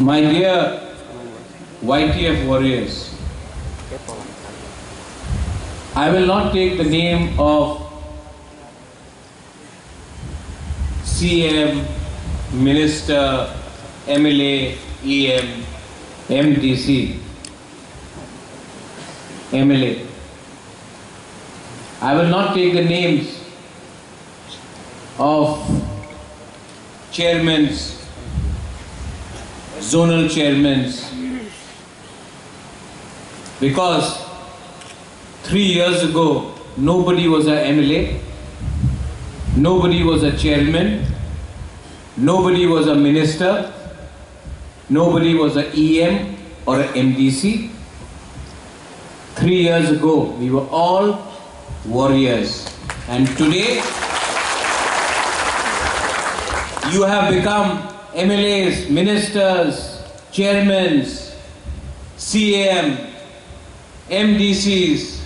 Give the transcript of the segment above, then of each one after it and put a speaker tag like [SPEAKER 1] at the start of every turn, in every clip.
[SPEAKER 1] My dear YTF warriors, I will not take the name of CM, Minister, MLA, EM, MDC, MLA. I will not take the names of chairmen, zonal chairmen because three years ago nobody was a MLA, nobody was a chairman, nobody was a minister, nobody was a EM or a MDC. Three years ago we were all warriors and today you have become MLAs, ministers, chairmen, CAM, MDCs,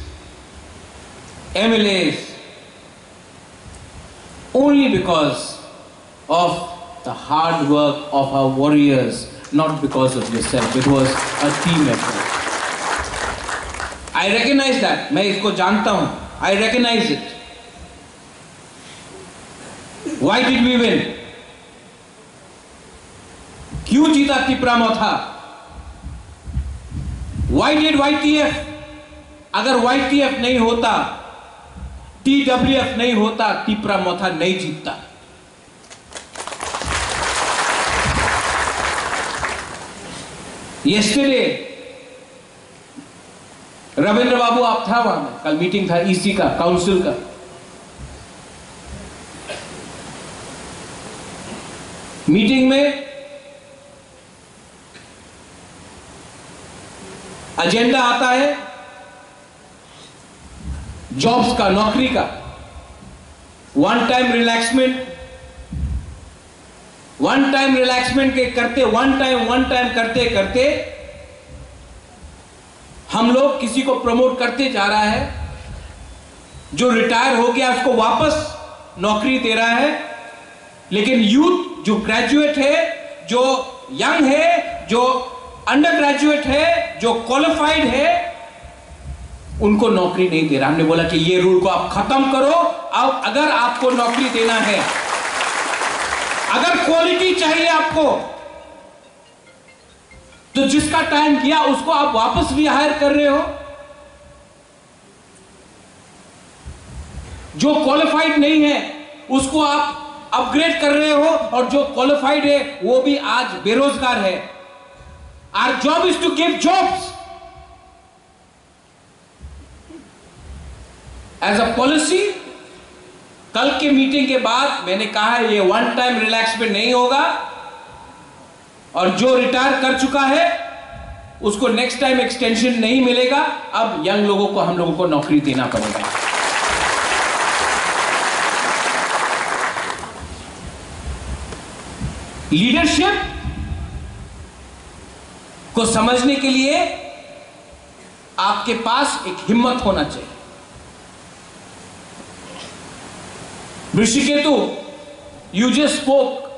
[SPEAKER 1] MLAs, only because of the hard work of our warriors, not because of yourself. It was a team effort. I recognize that. मैं इसको जानता हूं. I recognize it. Why did we win? क्यों जीता तिपरामो था why did Y T F अगर Y T F नहीं होता टी डब्ल्यू एफ़ नहीं होता तिपरा मोथा नहीं जीतता। यस्टरडे रविंद्र बाबू आप था वहाँ कल मीटिंग था ईसी का काउंसिल का। मीटिंग में एजेंडा आता है जॉब्स का, नौकरी का। One time relaxation one time relaxation के करते वन टाइम वन टाइम करते करते हम लोग किसी को प्रमोट करते जा रहा है, जो रिटायर हो गया, उसको वापस नौकरी दे रहा है, लेकिन यूथ जो ग्रेजुएट है, जो यंग है, जो अंडर ग्रेजुएट है, जो क्वालिफाइड है, उनको नौकरी नहीं दे रहा। हमने बोला कि ये रूल को आप खत्म करो। अब अगर आपको नौकरी देना है, अगर क्वालिटी चाहिए आपको तो जिसका टाइम किया, उसको आप वापस भी हायर कर रहे हो। जो क्वालिफाइड नहीं है, उसको आप अपग्रेड कर रहे हो, और जो क्वालिफाइड है, वो भी आज बेरोजगार है। Our job is to give jobs as a policy कल के मीटिंग के बाद मैंने कहा है, ये वन टाइम रिलैक्समेंट नहीं होगा। और जो रिटायर कर चुका है, उसको नेक्स्ट टाइम एक्सटेंशन नहीं मिलेगा। अब यंग लोगों को, हम लोगों को नौकरी देना पड़ेगा। लीडरशिप को समझने के लिए आपके पास एक हिम्मत होना चाहिए ऋषिकेतु, you just spoke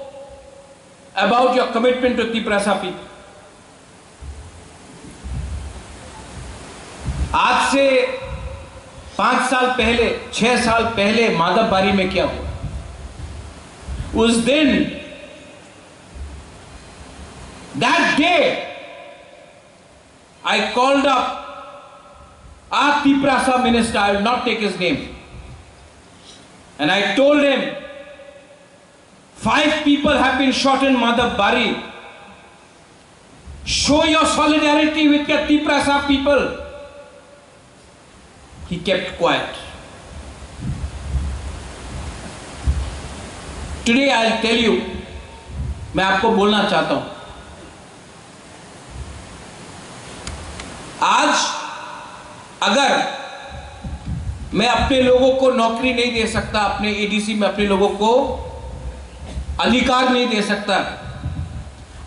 [SPEAKER 1] about your commitment to Tiprasa people. आज से पाँच साल पहले, छह साल पहले माधवबारी में क्या हुआ उस दिन that day I called up our Tiprasa minister, I will not take his name. And I told him, five people have been shot in Madhabari. Show your solidarity with your Tiprasa people. he kept quiet. Today I'll tell you, मैं आपको बोलना चाहता हूं आज अगर मैं अपने लोगों को नौकरी नहीं दे सकता, अपने एडीसी में अपने लोगों को अधिकार नहीं दे सकता,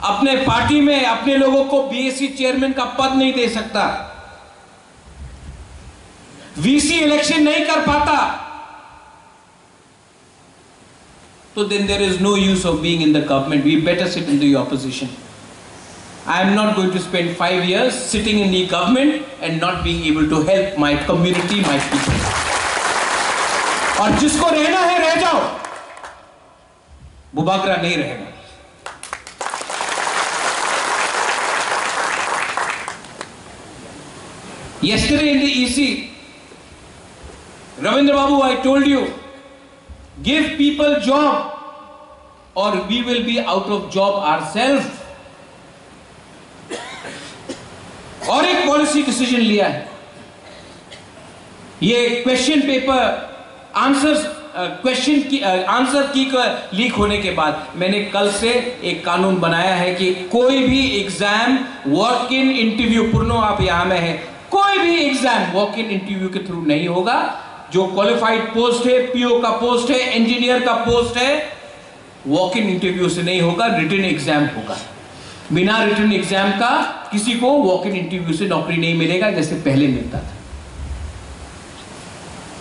[SPEAKER 1] अपने पार्टी में अपने लोगों को बीएससी चेयरमैन का पद नहीं दे सकता वीसी इलेक्शन नहीं कर पाता तो then there is no use of being in the government we better sit in the opposition I am not going to spend five years sitting in the government and not being able to help my community, my people. और जिसको रहना है रह जाओ बुबागरा नहीं रहेगा Yesterday in the EC, Ravindra Babu, I told you, give people job or we will be out of job ourselves. और एक पॉलिसी डिसीज़न लिया है। ये क्वेश्चन पेपर आंसर क्वेश्चन की आंसर की लीक होने के बाद मैंने कल से एक कानून बनाया है कि कोई भी एग्ज़ाम वॉक इन इंटरव्यू पूर्णो आप यहाँ में है, कोई भी एग्ज़ाम वॉक इन इंटरव्यू के थ्रू नहीं होगा। जो क्वालिफाइड पोस्ट है पीओ का पोस्ट है इंजीनियर का पोस्ट है वॉक इन इंटरव्यू से नहीं होगा रिटर्न एग्ज़ाम होगा। बिना रिटर्न एग्ज़ाम का किसी को वॉक इन इंटरव्यू से नौकरी नहीं मिलेगा, जैसे पहले मिलता था।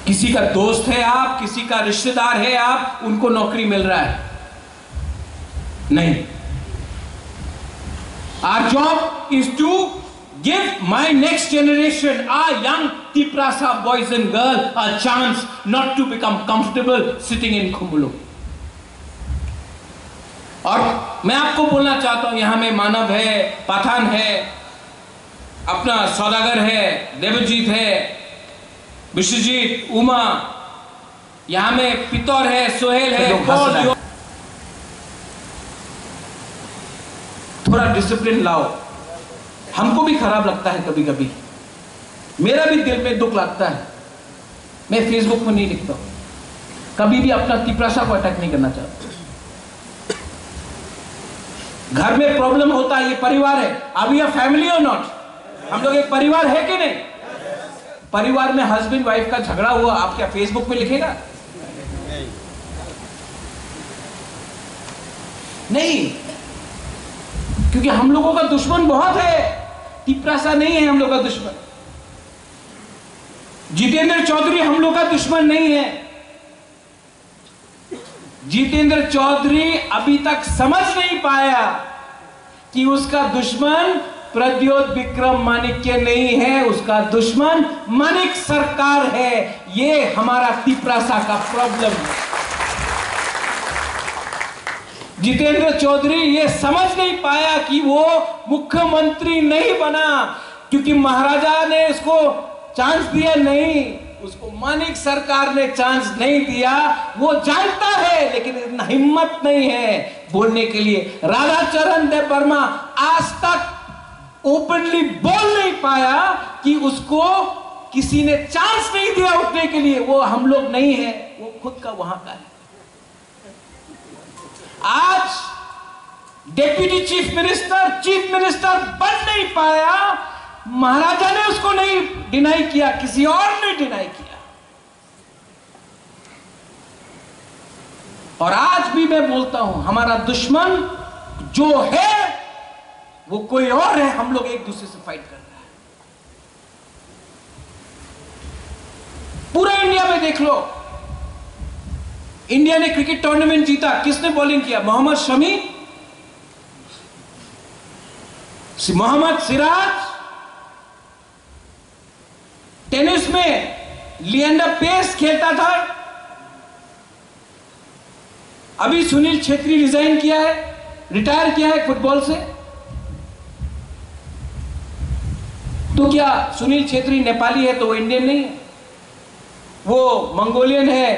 [SPEAKER 1] किसी का दोस्त है आप, किसी का रिश्तेदार है आप, उनको नौकरी मिल रहा है। नहीं। Our job is to give my next generation our young Tiprasa boys and girl a chance not to become comfortable sitting in Khumulwng और मैं आपको बोलना चाहता हूँ यहाँ में मानव है पाठान है अपना सौदागर है देवजीत है विश्वजीत उमा यहाँ में पितौर है सोहेल है थोड़ा डिसिप्लिन लाओ। हमको भी खराब लगता है कभी कभी मेरा भी दिल में दुख लगता है। मैं फेसबुक पर नहीं लिखता कभी भी अपना तिपरासा को अटैक नहीं करना चाहता। घर में प्रॉब्लम होता है, ये परिवार है। अब ये फैमिली और नॉट हम लोग एक परिवार है कि नहीं? परिवार में हस्बैंड वाइफ का झगड़ा हुआ, आप क्या फेसबुक में लिखेगा नहीं। क्योंकि हम लोगों का दुश्मन बहुत है। तिपरासा नहीं है हम लोग का दुश्मन। जितेंद्र चौधरी हम लोग का दुश्मन नहीं है। जितेंद्र चौधरी अभी तक समझ नहीं पाया कि उसका दुश्मन प्रद्योत विक्रम माणिक्य नहीं है, उसका दुश्मन मानिक सरकार है। ये हमारा तिपरासा का प्रॉब्लम है। जितेंद्र चौधरी ये समझ नहीं पाया कि वो मुख्यमंत्री नहीं बना, क्योंकि महाराजा ने उसको चांस दिया नहीं। उसको मानिक सरकार ने चांस नहीं दिया, वो जानता है, लेकिन इतना हिम्मत नहीं है। बोलने के लिए राधा चरण देव वर्मा आज तक ओपनली बोल नहीं पाया कि उसको किसी ने चांस नहीं दिया उठने के लिए। वो हम लोग नहीं है, वो खुद का वहाँ का है। आज deputy chief minister chief minister बन नहीं पाया महाराजा ने उसको नहीं डिनाई किया, किसी और ने डिनाई किया। और आज भी मैं बोलता हूँ, हमारा दुश्मन जो है, वो कोई और है, हम लोग एक दूसरे से फाइट कर रहे हैं। पूरा इंडिया में देख लो। इंडिया ने क्रिकेट टूर्नामेंट जीता, किसने बॉलिंग किया? मोहम्मद शमी? मोहम्मद सिराज? टेनिस में लिएंडर पेस खेलता था। अभी सुनील छेत्री रिजाइन किया है रिटायर किया है फुटबॉल से। तो क्या सुनील छेत्री नेपाली है तो वो इंडियन नहीं है? वो मंगोलियन है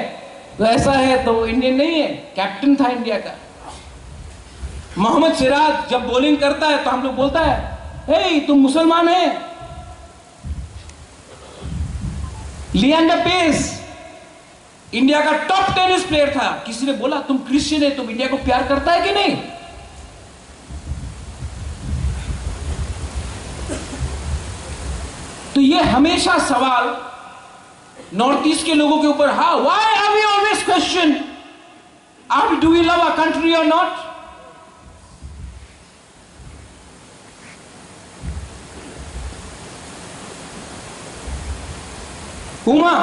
[SPEAKER 1] तो ऐसा है तो वो इंडियन नहीं है? कैप्टन था इंडिया का। मोहम्मद सिराज जब बॉलिंग करता है तो हम लोग बोलता है हे तुम मुसलमान है? लियांडर पेस। इंडिया का टॉप टेनिस प्लेयर था। किसी ने बोला, तुम क्रिश्चियन है, तुम इंडिया को प्यार करता है कि नहीं? तो ये हमेशा सवाल नॉर्थ ईस्ट के लोगों के ऊपर, हा why are we always question are do we love a country और नॉट उमा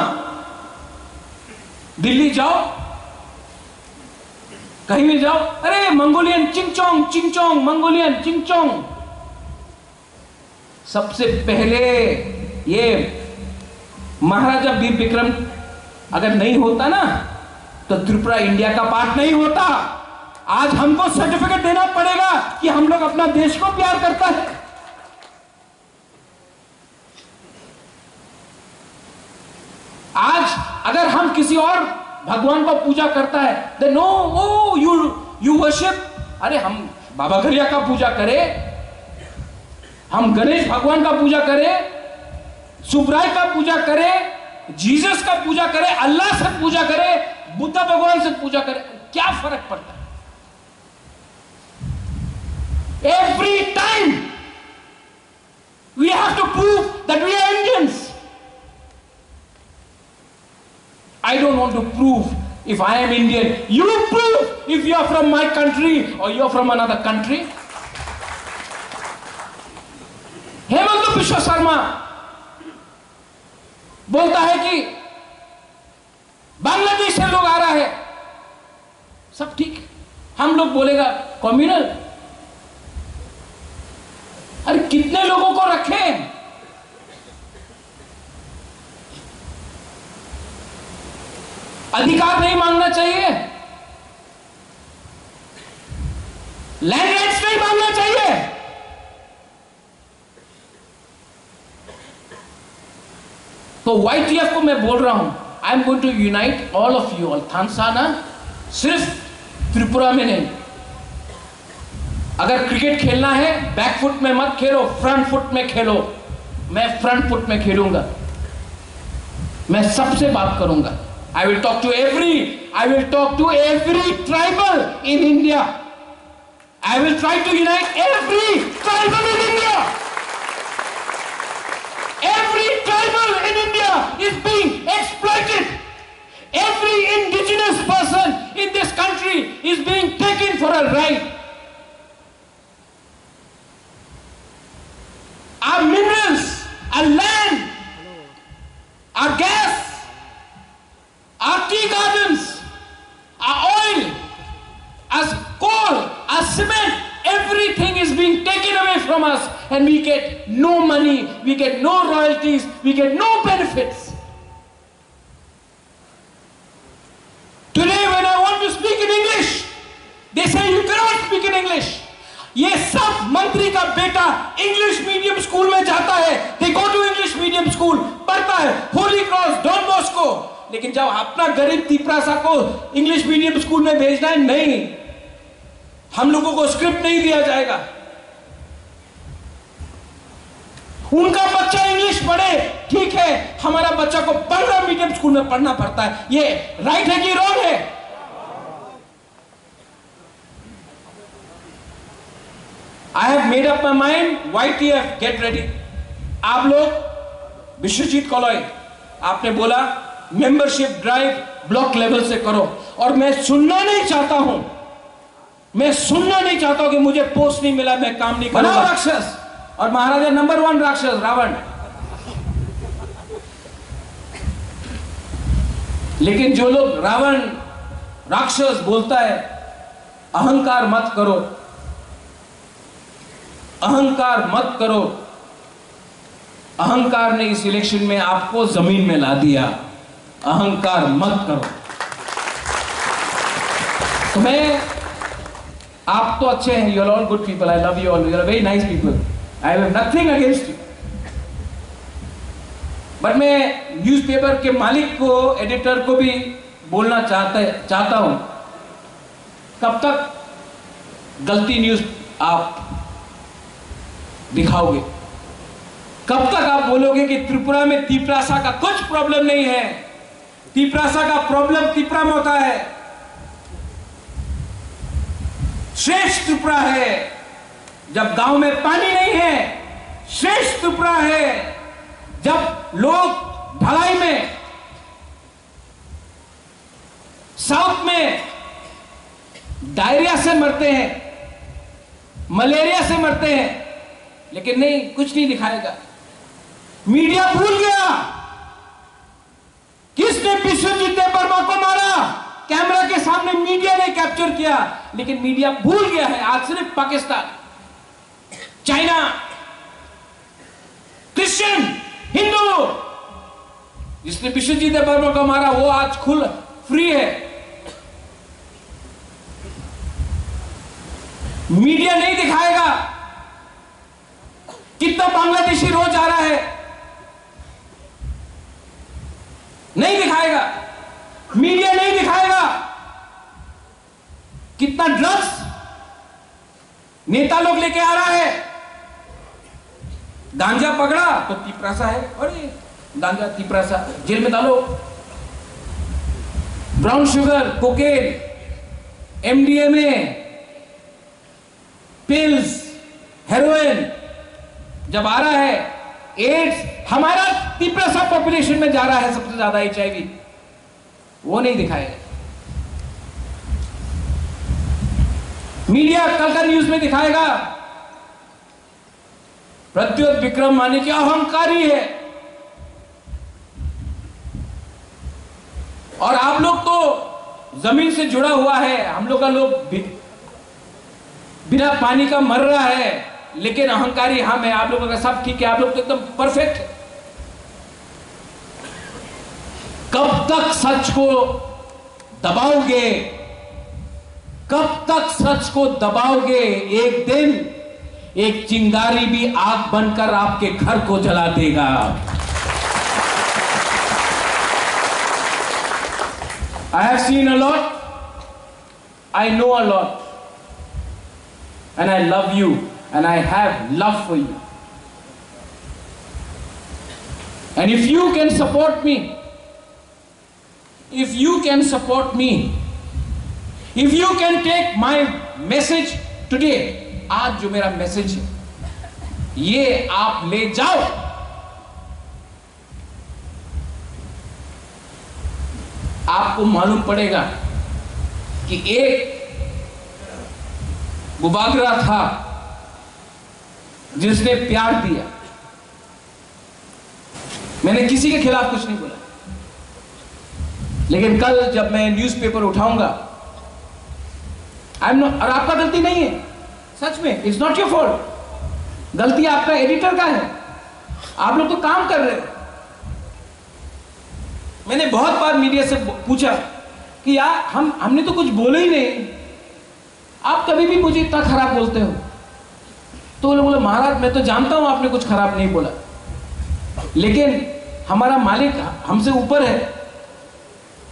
[SPEAKER 1] दिल्ली जाओ। कहीं भी जाओ। अरे, मंगोलियन चिंगचोंग चिंगचोंग, मंगोलियन चिंगचोंग। सबसे पहले ये महाराजा वीर विक्रम अगर नहीं होता ना तो त्रिपुरा इंडिया का पार्ट नहीं होता। आज हमको सर्टिफिकेट देना पड़ेगा कि हम लोग अपना देश को प्यार करता है आज अगर हम किसी और भगवान को पूजा करता है then no oh you you worship अरे हम बाबा गरिया का पूजा करें, हम गणेश भगवान का पूजा करें, सुब्राय का पूजा करें, जीसस का पूजा करें, अल्लाह से पूजा करें, बुद्ध भगवान से पूजा करें, क्या फ़र्क पड़ता है? Every time we have to prove that we are Indians I don't want to prove if I am Indian. You prove if you are from my country or you are from another country. Hemant Biswa Sharma बोलता है कि बांग्लादेश से लोग आ रहा है सब ठीक हम लोग बोलेगा कम्युनल अरे कितने लोगों को रखें अधिकार नहीं मांगना चाहिए। लैंड राइट्स नहीं मांगना चाहिए। तो वाईटीएफ को मैं बोल रहा हूँ I am going to unite all of you all Thansana सिर्फ़ त्रिपुरा में नहीं। अगर क्रिकेट खेलना है बैक फुट में मत खेलो फ्रंट फुट में खेलो। मैं फ्रंट फुट में खेलूँगा। मैं सबसे बात करूँगा। I will talk to every, I will talk to every tribal in India. I will try to unite every tribal in India. Every tribal in India is being exploited. Every indigenous person in this country is being taken for a ride. Medium school में जाता है। They go to English medium school पढ़ता है। Holi cross don Bosco लेकिन जब अपना गरीब तिपरासा को इंग्लिश मीडियम स्कूल में भेजना है, नहीं। हम लोगों को स्क्रिप्ट नहीं दिया जाएगा। उनका बच्चा इंग्लिश पढ़े, ठीक है। हमारा बच्चा को बांग्ला मीडियम स्कूल में पढ़ना पड़ता है। ये राइट है कि रॉन्ग है? I have made up my mind Y T F get ready आप लोग, विश्वजीत कॉलोई, आपने बोला मेंबरशिप ड्राइव ब्लॉक लेवल से करो। और मैं सुनना नहीं चाहता हूँ। मैं सुनना नहीं चाहता हूँ कि मुझे पोस्ट नहीं मिला, मैं काम नहीं करूँगा। राक्षस। और महाराजा नंबर वन राक्षस, रावण। लेकिन जो लोग रावण, राक्षस बोलता है, अहंकार मत करो। अहंकार मत करो। अहंकार ने इस इलेक्शन में आपको ज़मीन में ला दिया। अहंकार मत करो। तो मैं, आप तो अच्छे हैं। You are all good people I love you all you are very nice people I have nothing against you but मैं न्यूज़पेपर के मालिक को एडिटर को भी बोलना चाहता चाहता हूँ। कब तक? गलती न्यूज़ आप दिखाओगे। कब तक आप बोलोगे कि त्रिपुरा में तिपरासा का कुछ प्रॉब्लम नहीं है? तिपरासा का प्रॉब्लम तिपरा में होता है। श्रेष्ठ त्रिपुरा है। जब गाँव में पानी नहीं है, श्रेष्ठ त्रिपुरा है। जब लोग ढलाई में, साउथ में डायरिया से मरते हैं, मलेरिया से मरते हैं लेकिन नहीं, कुछ नहीं दिखाएगा। मीडिया भूल गया। किसने विश्वजीत वर्मा को मारा? कैमरा के सामने मीडिया ने कैप्चर किया। लेकिन मीडिया भूल गया है, आज सिर्फ़ पाकिस्तान। चाइना। क्रिश्चियन, हिंदू। जिसने विश्वजीत वर्मा को मारा, वो आज खुल, फ्री है। मीडिया नहीं दिखाएगा। कितना बांग्लादेशी रोज आ रहा है? नहीं दिखाएगा। मीडिया नहीं दिखाएगा। कितना ड्रग्स नेता लोग लेके आ रहा है। गांजा पकड़ा तो तिपरासा है। अरे, गांजा, तिपरासा। जेल में डालो। Brown sugar, cocaine MDMA pills heroin जब आ रहा है एड्स हमारा तिपरासा पॉपुलेशन में जा रहा है, सबसे ज़्यादा एच वो नहीं दिखाएगा मीडिया कल का न्यूज़ में दिखाएगा प्रत्युत विक्रम माने की अहंकारी है। और आप लोग तो ज़मीन से जुड़ा हुआ है, हम लोग का लोग बिना पानी का मर रहा है। लेकिन अहंकारी हम है आप लोगों का सब ठीक है, आप लोग तो एकदम परफेक्ट है कब तक सच को दबाओगे कब तक सच को दबाओगे एक दिन एक चिंगारी भी आग बनकर आपके घर को जला देगा seen a lot. I know a lot. And I love you. And I have love for you. And if you can support me, if you can support me, if you can take my message today, आज जो मेरा message है ये आप ले जाओ आपको मालूम पड़ेगा कि एक गुबागरा था जिसने प्यार दिया। मैंने किसी के खिलाफ कुछ नहीं बोला। लेकिन कल जब मैं न्यूज़पेपर उठाऊँगा आई एम और आपका गलती नहीं है। सच में इट्स नॉट योर फॉल्ट गलती आपका एडिटर का है। आप लोग तो काम कर रहे हो। मैंने बहुत बार मीडिया से पूछा कि यार, हम, हमने तो कुछ बोले ही नहीं। आप कभी भी मुझे इतना खराब बोलते हो। तो बोले बोले, महाराज, मैं तो जानता हूँ आपने कुछ खराब नहीं बोला। लेकिन हमारा मालिक हमसे ऊपर है।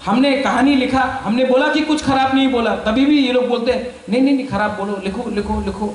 [SPEAKER 1] हमने कहानी लिखा, हमने बोला कि कुछ खराब नहीं बोला। तभी भी ये लोग बोलते हैं, नहीं नहीं नहीं, खराब बोलो, लिखो लिखो लिखो।